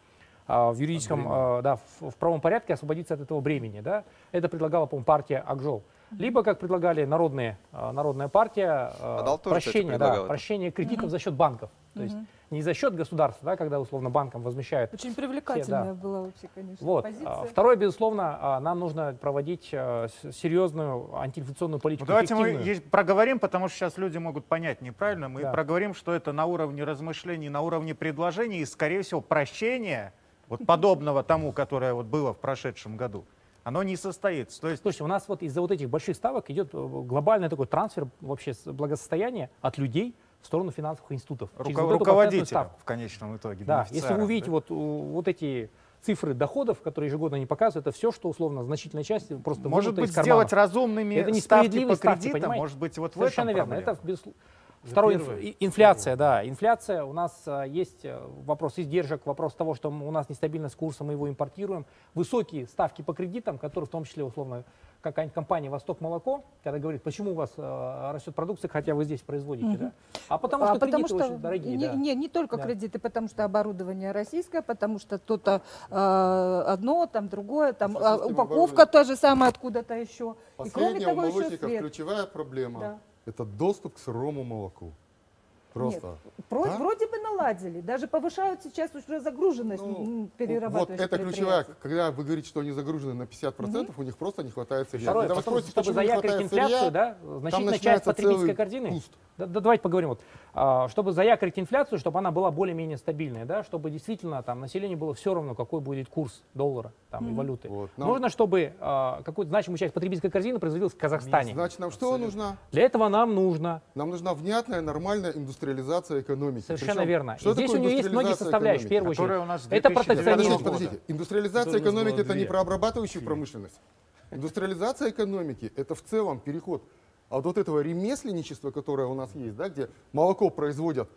а, в юридическом, а, да, в, в правом порядке освободиться от этого бремени. Да? Это предлагала, по-моему, партия Акжол. Либо, как предлагали народные, а, народная партия, а, кстати, прощение, да, прощение кредитов за счет банков. То есть Мгм. не за счет государства, да, когда условно банкам возмещают. Очень все, привлекательная да. была вообще, конечно, Вот. позиция. А, Второе, безусловно, а, нам нужно проводить а, серьезную антиинфляционную политику. Ну, давайте мы есть- проговорим, потому что сейчас люди могут понять неправильно. Мы Да. проговорим, что это на уровне размышлений, на уровне предложений и, скорее всего, прощения, вот подобного тому, которое вот было в прошедшем году, оно не состоится. То есть Слушайте, у нас вот из-за вот этих больших ставок идет э, глобальный такой трансфер вообще благосостояния от людей в сторону финансовых институтов. Руко- вот ставку. в конечном итоге. Да, если вы увидите да? вот, у- вот эти цифры доходов, которые ежегодно не показывают, это все, что условно значительная часть просто Может быть, из карманов. сделать разумными это ставки по ставки, кредитам, понимаете? может быть, вот в Совершенно этом верно. проблема. Это безусловно. Второй, инф- инфляция, да. Инфляция, у нас а, есть э, вопрос издержек, вопрос того, что у нас нестабильность курса, мы его импортируем. Высокие ставки по кредитам, которые в том числе, условно, какая-нибудь компания «Восток молоко», когда говорит, почему у вас э, растет продукция, хотя вы здесь производите, Мгм. да? А потому что кредиты очень дорогие, не, да. не, не только Да. кредиты, потому что оборудование российское, потому что то-то э, одно, там другое, там а, системой упаковка та же самая откуда-то еще. И кроме Последняя у того еще свет. ключевая проблема Да. – это доступ к сырому молоку. Просто. Про- Да? Вроде бы наладили, даже повышают сейчас уже загруженность Ну, Вот перерабатывающих это ключевая, когда вы говорите, что они загружены на 50%, у них просто не хватает сырья. Второе, Когда вы потом, спросите, чтобы заякорить инфляцию, сырья, да, значительная часть начинается потребительской корзины. куст. Да, да, давайте поговорим. Вот, чтобы заякорить инфляцию, чтобы она была более-менее стабильной, да, чтобы действительно там населению было все равно, какой будет курс доллара там, и Мгм. валюты. Вот, нам- Нужно, чтобы а, какую-то значимую часть потребительской корзины производилась в Казахстане. Значит, нам что нужно? Для этого нам нужно Нам нужна внятная, нормальная индустриализация экономики. Совершенно Причем, верно. Что И здесь такое у нее есть многие индустриализация составляющие. В экономики? первую очередь, у нас это 2009 протекционизм. Подождите, подождите. Индустриализация экономики это не про обрабатывающую промышленность. Индустриализация экономики это в целом переход от вот этого ремесленничества, которое у нас есть, да, где молоко производят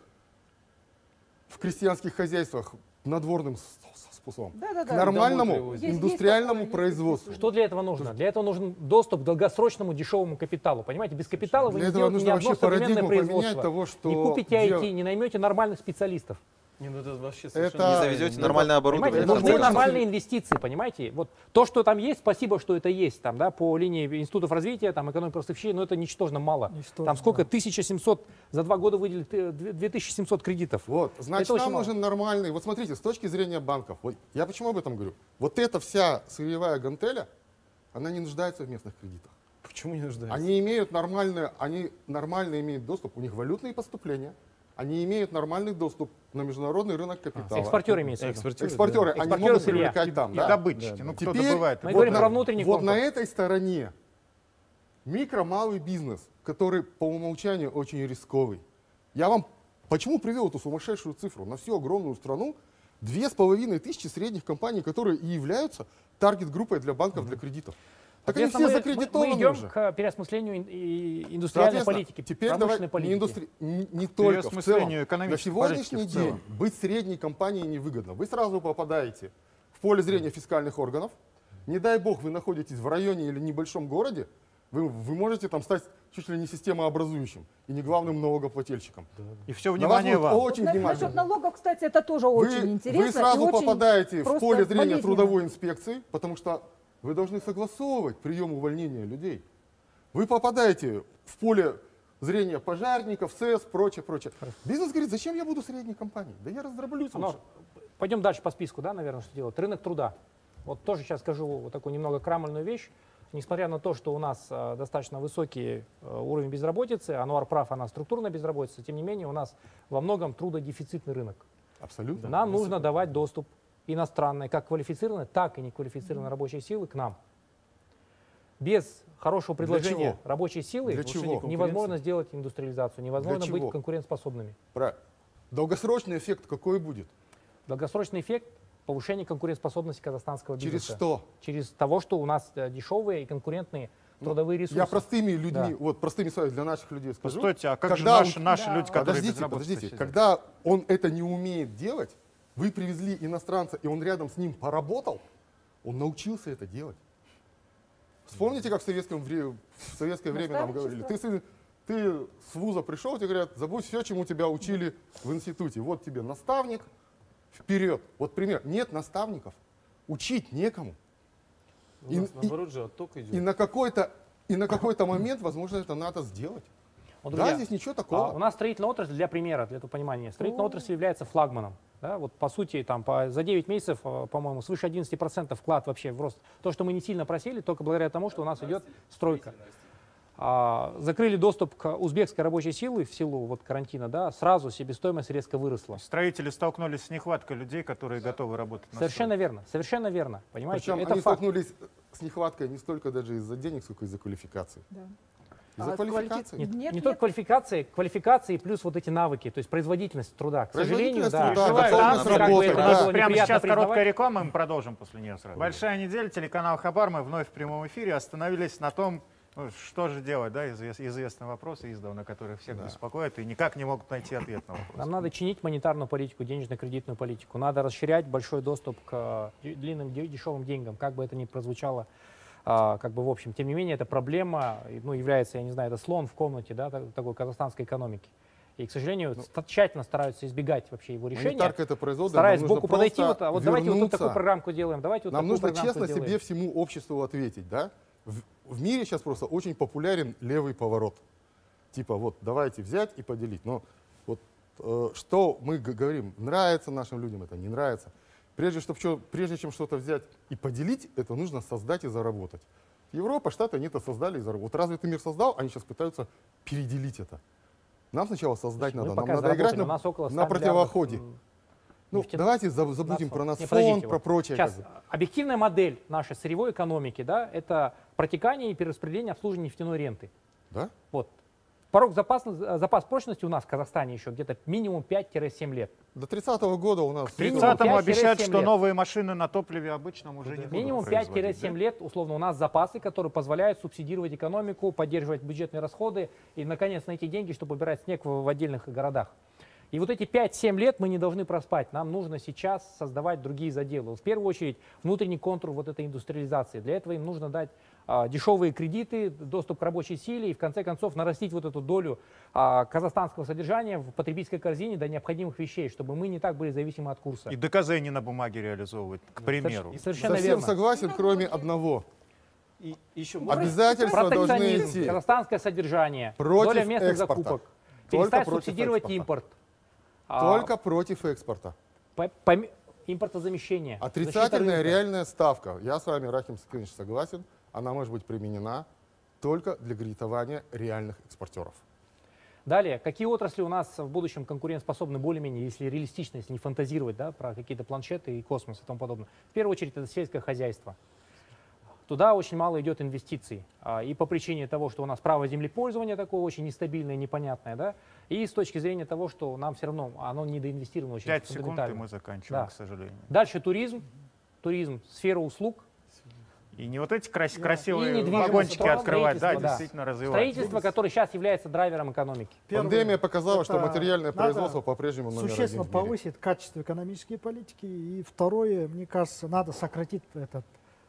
в крестьянских хозяйствах надворным с- с- способом, Да-да-да. к нормальному. Есть- индустриальному есть производству. Что для этого нужно? Для этого нужен доступ к долгосрочному дешевому капиталу. Понимаете, без капитала вы Для не сделаете ни одно современное производство. того, что не купите дел- IT, не наймете нормальных специалистов. Не, ну это вообще Это- Не завезете нормальное оборудование. Понимаете, нужны нормальные инвестиции, понимаете? Вот то, что там есть, спасибо, что это есть, там, да, по линии институтов развития, там, экономики поставщей, но это ничтожно мало. там сколько? 1700, за два года выделили э, 2700 кредитов. Вот, значит, это нам мало. нужен нормальный. Вот смотрите, с точки зрения банков, вот я почему об этом говорю? Вот эта вся сырьевая гантеля, она не нуждается в местных кредитах. Почему не нуждается? Они имеют нормальные, они нормально имеют доступ, у них валютные поступления, они имеют нормальный доступ на международный рынок капитала. Экспортеры имеется в виду. Экспортеры, Экспортеры, да. они Экспортеры могут сырья. привлекать там, И да? добытчики. Ну, кто Теперь добывает. Мы вот говорим на, про внутренний вот конкурс. на этой стороне микро, малый бизнес, который по умолчанию очень рисковый. Я вам почему привел эту сумасшедшую цифру? На всю огромную страну две с половиной тысячи средних компаний, которые и являются таргет-группой для банков для кредитов. Так они все закредитованы мы, идем уже. к переосмыслению индустриальной политики, Теперь промышленной давай политики. не, индустри... не, не только в целом. На сегодняшний день быть средней компанией невыгодно. Вы сразу попадаете в поле зрения фискальных органов. Не дай бог вы находитесь в районе или небольшом городе, вы, вы можете там стать чуть ли не системообразующим и не главным налогоплательщиком. И все На вас внимание будут вам. очень На- внимательно. Насчет налогов, кстати, это тоже Вы, очень интересно. вы сразу попадаете в поле зрения болезненно. трудовой инспекции, потому что вы должны согласовывать прием увольнения людей. Вы попадаете в поле зрения пожарников, СЭС, прочее, прочее. Бизнес говорит, зачем я буду средней компанией? Да я раздроблюсь Оно- лучше. Пойдем дальше по списку, да, наверное, что делать. Рынок труда. Вот тоже сейчас скажу вот такую немного крамольную вещь. Несмотря на то, что у нас э, достаточно высокий э, уровень безработицы, Ануар прав, она структурная безработица, тем не менее у нас во многом трудодефицитный рынок. Абсолютно. Нам нужно давать доступ иностранной, как квалифицированной, так и неквалифицированной рабочей силы к нам. Без хорошего Для предложения чего? рабочей силы Для чего? невозможно сделать индустриализацию, невозможно Для быть чего? конкурентоспособными. Правильно. Долгосрочный эффект какой будет? Долгосрочный эффект повышение конкурентоспособности казахстанского Через бизнеса. что? Через того, что у нас э, дешевые и конкурентные трудовые ресурсы. Я простыми людьми, Да. вот простыми словами для наших людей скажу. Стойте, а как же Когда наши- наши люди, которые подождите, подождите, сидят? когда он это не умеет делать, вы привезли иностранца, и он рядом с ним поработал, он научился это делать. Вспомните, как в, советском вре- в советское время нам говорили, ты, сын- ты с вуза пришел, тебе говорят, забудь все, чему тебя учили в институте. Вот тебе наставник, вперед. Вот пример. Нет наставников, учить некому. У нас, наоборот же, отток идет. И на какой-то и на какой-то момент, возможно, это надо сделать. Вот, да, друзья, здесь ничего а, такого. у нас строительная отрасль, для примера, для этого понимания, строительная отрасль является флагманом. Да, вот по сути, там, по, за 9 месяцев, э, по-моему, свыше 11% вклад вообще в рост. То, что мы не сильно просели, только благодаря тому, что у нас идет стройка. А, закрыли доступ к узбекской рабочей силы в силу вот, карантина, да, сразу себестоимость резко выросла. Строители столкнулись с нехваткой людей, которые готовы работать на Совершенно верно, совершенно верно. Понимаете, Причем это они факт. столкнулись с нехваткой не столько даже из-за денег, сколько из-за квалификации. Из-за А квалификации. Не, не только квалификации, квалификации плюс вот эти навыки, то есть производительность труда. К сожалению, да. Желаю Там, как бы да. Прямо сейчас короткая реклама, мы продолжим после нее сразу. Большая неделя, телеканал Хабар, мы вновь в прямом эфире остановились на том, ну, что же делать, да, извест- известный вопрос издавна, который всех беспокоит и никак не могут найти ответ на вопрос. Нам надо чинить монетарную политику, денежно-кредитную политику. Надо расширять большой доступ к э, длинным де- дешевым деньгам, как бы это ни прозвучало, как бы в общем. Тем не менее, эта проблема, ну, является, я не знаю, это слон в комнате, да, так- такой казахстанской экономики. И, к сожалению, ста- тщательно стараются избегать вообще его решения. Монетарка это производит, Стараясь сбоку подойти, вот, а вот давайте вот такую программку делаем, давайте вот Нам такую нужно честно сделаем. себе всему обществу ответить, да? В, в мире сейчас просто очень популярен левый поворот. Типа вот давайте взять и поделить. Но вот э, что мы говорим, нравится нашим людям это, не нравится. Прежде, чтоб чё- прежде чем что-то взять и поделить, это нужно создать и заработать. Европа, Штаты, они это создали и заработали. Вот развитый мир создал, они сейчас пытаются переделить это. Нам сначала создать Мы надо, нам надо играть на, у нас около 100 на противоходе. Ну, нефтяных- давайте заб- забудем про нацфонд, подождите, про вот. прочее. Сейчас, как бы. объективная модель нашей сырьевой экономики, да, это протекание и перераспределение обслуживания нефтяной ренты. Да? Вот. Порог запаса, запас прочности у нас в Казахстане еще где-то минимум 5-7 лет. До 30 года у нас... К 30-му 5-7 обещают, что лет. новые машины на топливе обычном уже не будут Минимум производить, 5-7 да? лет, условно, у нас запасы, которые позволяют субсидировать экономику, поддерживать бюджетные расходы и, наконец, найти деньги, чтобы убирать снег в, в отдельных городах. И вот эти 5-7 лет мы не должны проспать. Нам нужно сейчас создавать другие заделы. В первую очередь, внутренний контур вот этой индустриализации. Для этого им нужно дать дешевые кредиты, доступ к рабочей силе и, в конце концов, нарастить вот эту долю а, казахстанского содержания в потребительской корзине до необходимых вещей, чтобы мы не так были зависимы от курса. И не на бумаге реализовывать, к примеру. И совершенно Совсем верно. согласен, кроме одного. И еще Обязательства должны Протекционизм, идти. казахстанское содержание, Против доля местных экспорта. закупок, Только перестать субсидировать экспорта. импорт. А, Только против экспорта. по- поми- импортозамещение. Отрицательная реальная ставка. Я с вами, Рахим Сакинович, согласен. Она может быть применена только для кредитования реальных экспортеров. Далее, какие отрасли у нас в будущем конкурентоспособны более-менее, если реалистично, если не фантазировать да, про какие-то планшеты и космос и тому подобное. В первую очередь это сельское хозяйство. Туда очень мало идет инвестиций. А, И по причине того, что у нас право землепользования такое очень нестабильное, непонятное, да, и с точки зрения того, что нам все равно оно недоинвестировано очень Пять секунд, и мы заканчиваем, Да. к сожалению. Дальше туризм, туризм, сфера услуг. И не вот эти крас- И красивые вагончики открывать, да, да. действительно развивать. Строительство, которое сейчас является драйвером экономики. Пандемия показала, что материальное производство по-прежнему номер один Существенно мире. повысит качество экономической политики. И второе, мне кажется, надо сократить этот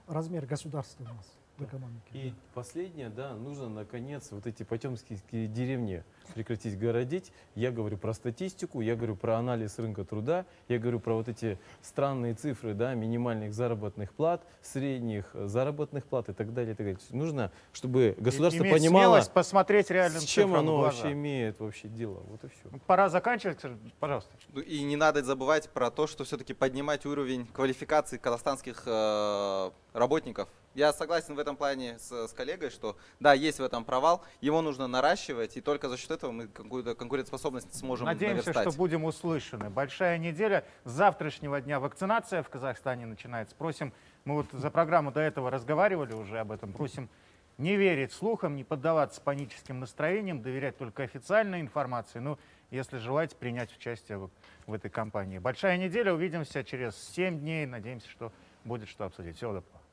размер государства у нас в экономике. И последнее, да, нужно наконец вот эти потемские деревни прекратить городить. Я говорю про статистику, я говорю про анализ рынка труда, я говорю про вот эти странные цифры, да, минимальных заработных плат, средних заработных плат и так далее. И так далее. То есть нужно, чтобы государство иметь понимало, посмотреть реальным с чем оно глаза. вообще имеет вообще дело. Вот и все. Пора заканчивать, пожалуйста. Ну И не надо забывать про то, что все-таки поднимать уровень квалификации казахстанских э, работников. Я согласен в этом плане с, с коллегой, что да, есть в этом провал, его нужно наращивать, и только за счет этого мы какую-то конкурентоспособность сможем Надеемся, наверстать. что будем услышаны. Большая неделя. С завтрашнего дня вакцинация в Казахстане начинается. Просим, мы вот за программу до этого разговаривали уже об этом, просим не верить слухам, не поддаваться паническим настроениям, доверять только официальной информации. Ну, если желаете принять участие в, в этой кампании. Большая неделя. Увидимся через 7 дней. Надеемся, что будет что обсудить. Всего доброго.